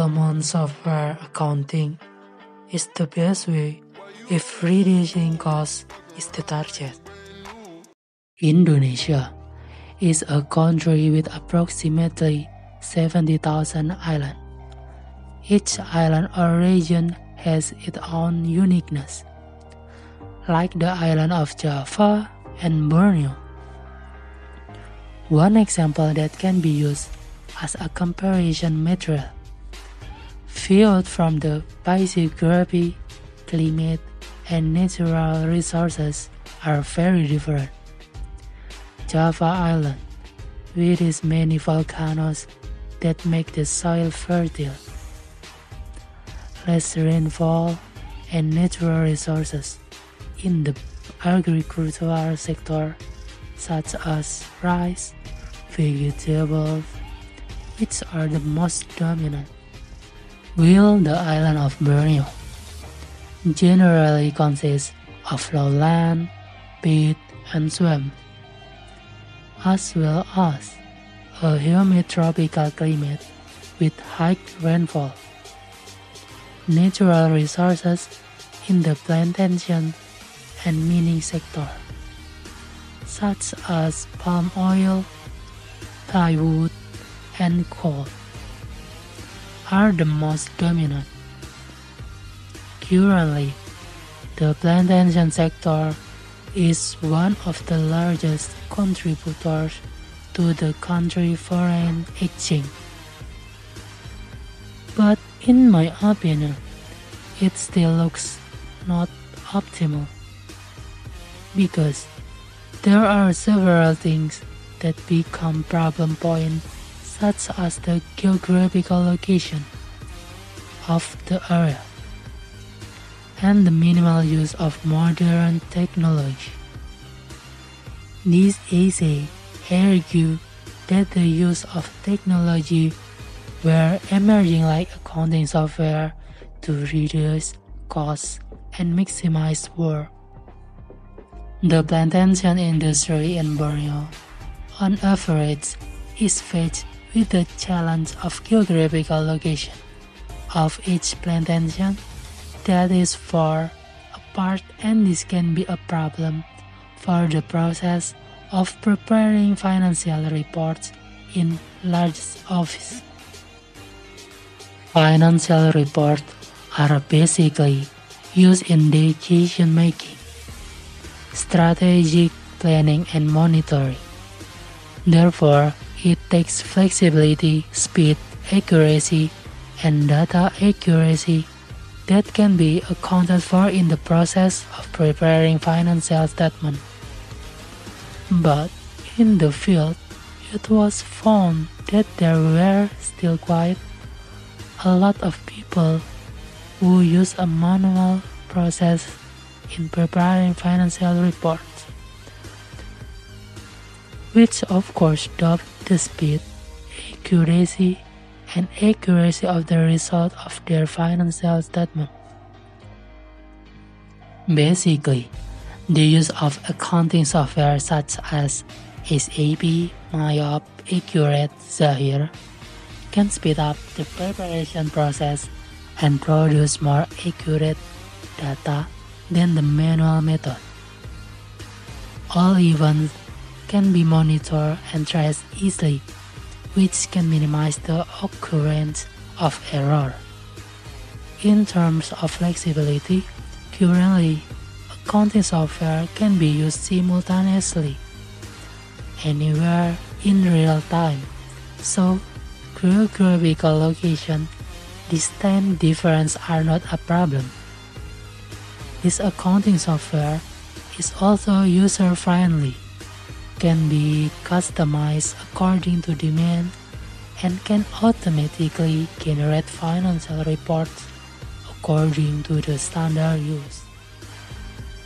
implement software accounting is the best way if reducing costs is the target. Indonesia is a country with approximately 70,000 islands. Each island or region has its own uniqueness, like the island of Java and Borneo. One example that can be used as a comparison material viewed from the biography, climate, and natural resources are very different. Java Island, with its many volcanoes that make the soil fertile, less rainfall, and natural resources in the agricultural sector, such as rice, vegetables, which are the most dominant. While the island of Borneo generally consists of lowland, peat, and swamp, as well as a humid tropical climate with high rainfall. Natural resources in the plantation and mining sector, such as palm oil, plywood, and coal, are the most dominant. Currently, the plantation sector is one of the largest contributors to the country foreign exchange. But in my opinion, it still looks not optimal because there are several things that become problem points such as the geographical location of the area and the minimal use of modern technology. These essays argue that the use of technology were emerging like accounting software to reduce costs and maximize work. The plantation industry in Borneo, on average, is faced with the challenge of geographical location of each plantation that is far apart and this can be a problem for the process of preparing financial reports in large office. Financial reports are basically used in decision making, strategic planning and monitoring. Therefore, it takes flexibility, speed, accuracy, and data accuracy that can be accounted for in the process of preparing financial statement. But in the field, it was found that there were still quite a lot of people who use a manual process in preparing financial reports, which of course dropped the speed, accuracy, and accuracy of the result of their financial statement. Basically, the use of accounting software such as SAP, MYOB, Accurate, Zahir can speed up the preparation process and produce more accurate data than the manual method. All events can be monitored and traced easily, which can minimize the occurrence of error. In terms of flexibility, currently, accounting software can be used simultaneously anywhere in real time, so geographical location distance difference are not a problem. This accounting software is also user-friendly can be customized according to demand and can automatically generate financial reports according to the standard use.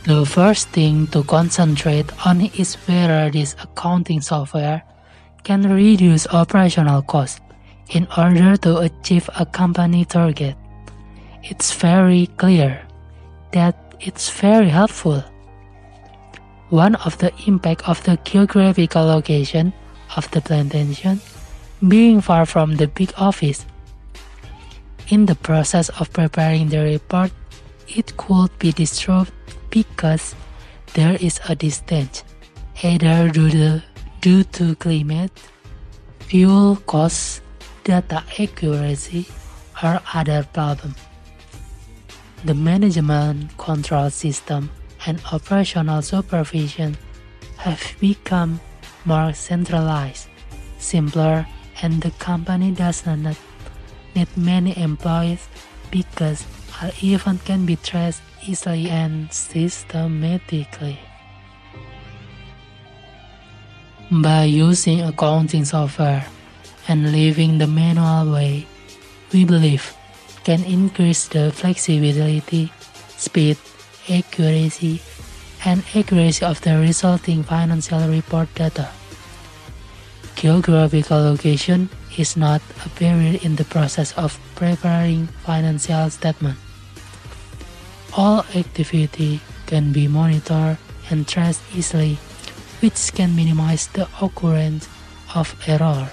The first thing to concentrate on is whether this accounting software can reduce operational costs in order to achieve a company target. It's very clear that it's very helpful one of the impact of the geographical location of the plantation being far from the big office In the process of preparing the report, it could be disturbed because there is a distance, either due to, due to climate, fuel costs, data accuracy, or other problems. The management control system and operational supervision have become more centralized, simpler, and the company does not need many employees because all events can be traced easily and systematically. By using accounting software and leaving the manual way, we believe can increase the flexibility, speed, accuracy, and accuracy of the resulting financial report data. Geographical location is not a barrier in the process of preparing financial statement. All activity can be monitored and traced easily, which can minimize the occurrence of error.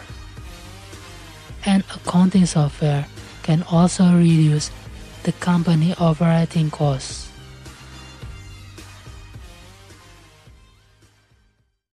And accounting software can also reduce the company operating costs.